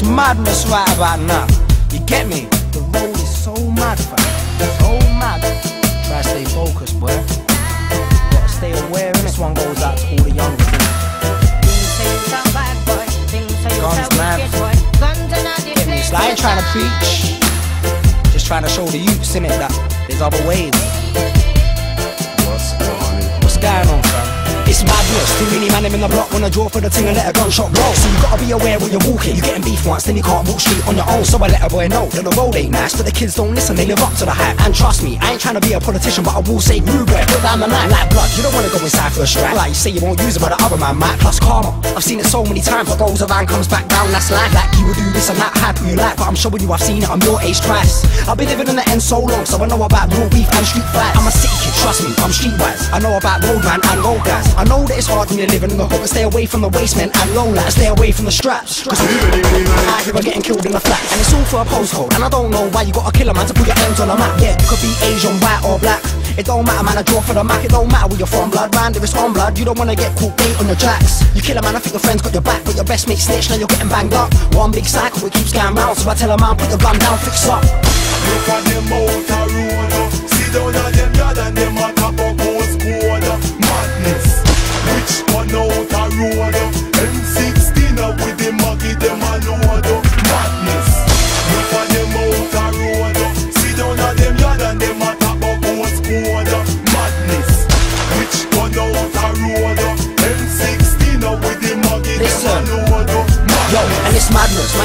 It's madness right about now. You get me? The road is so mad, fam. So mad. Try to stay focused, boy. Gotta stay aware, and this one goes out to all the young people. Guns, man. Get me? So I ain't trying to preach. Just trying to show the youths, innit, that there's other ways. What's going on? What's going on? It's madness. Too many man in the block wanna draw for the ting and let a gunshot roll. So you gotta be aware when you're walking. You getting beef once, then you can't walk straight on your own. So I let a boy know that the road ain't nice, but the kids don't listen. They live up to the hype. And trust me, I ain't trying to be a politician, but I will say rude boy. Put down the knife like blood. You don't wanna go inside for a strike. Like you say you won't use it, but the other man might. Plus karma. I've seen it so many times. What goes around comes back down. That's life. Like you will do this and that. Hype you like, but I'm showing you I've seen it. I'm your age twice. I've been living in the end so long, so I know about real beef and street fights. I'm a city kid, trust me. I'm streetwise. I know about road man and road guys. I know that it's hard when you're living in the hood, but stay away from the wastemen and lowlights. Stay away from the straps. Cause I hear getting killed in the flat, and it's all for a postcode. And I don't know why you gotta kill a man to put your ends on a map. Yeah, you could be Asian, white or black. It don't matter, man. I draw for the Mac. It don't matter where you're from, blood. Round if it's on blood, you don't wanna get caught bait on your tracks. You kill a man, I think your friends got your back, but your best mate snitch. Now you're getting banged up. One big cycle, it keeps going round. So I tell a man, put your gun down, fix up. Look at them out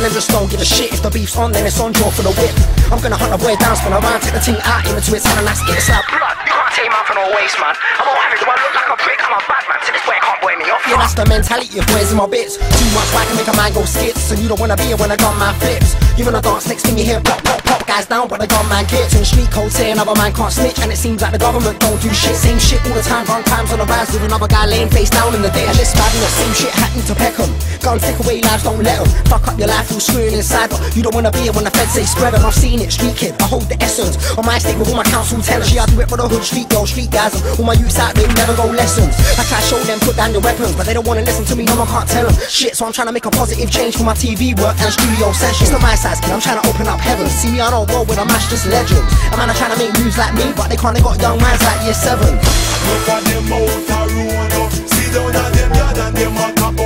I just don't give a shit. If the beef's on, then it's on draw for the whip. I'm gonna hunt the boy down, spin around, take the ting out into its head and that's it It's like blood, you can't take out for no waste, man I'm all do I look like a prick, I'm a bad man So this boy can't boy me off. Yeah, that's the mentality of boys in my bits. Too much fight can make a man go skits. And you don't wanna be here when I got my flips You wanna dance, next thing you hear pop, pop, pop. Guys down, but the gun man gets In street code say another man can't snitch And it seems like the government don't do shit. Same shit all the time, wrong times on the rise With another guy laying face down in the day. And this madness, same shit happening to Peckham. Guns take away lives, don't let 'em. Fuck up your life, you're screwing inside But you don't wanna be here when the feds say spread 'em. I've seen it, street kid, I hold the essence. On my stick with all my council tenants. Yeah, I do it for the hood, street girls, street guys And all my youths out there never go lessons. I try show them, put down your weapons But they don't wanna listen to me, no one can't tell them Shit, so I'm trying to make a positive change for my TV work and studio sessions. It's not my size, kid, I'm trying to open up heaven. See me on a road with a match, just legends A man are trying to make moves like me But they can't, they got young minds like year seven. Look at them out a road uh. See down at them yard and them a up